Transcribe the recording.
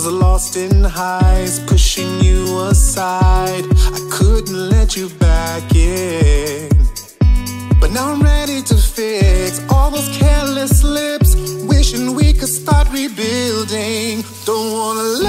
Was lost in highs, pushing you aside. I couldn't let you back in. But now I'm ready to fix all those careless lips. Wishing we could start rebuilding. Don't wanna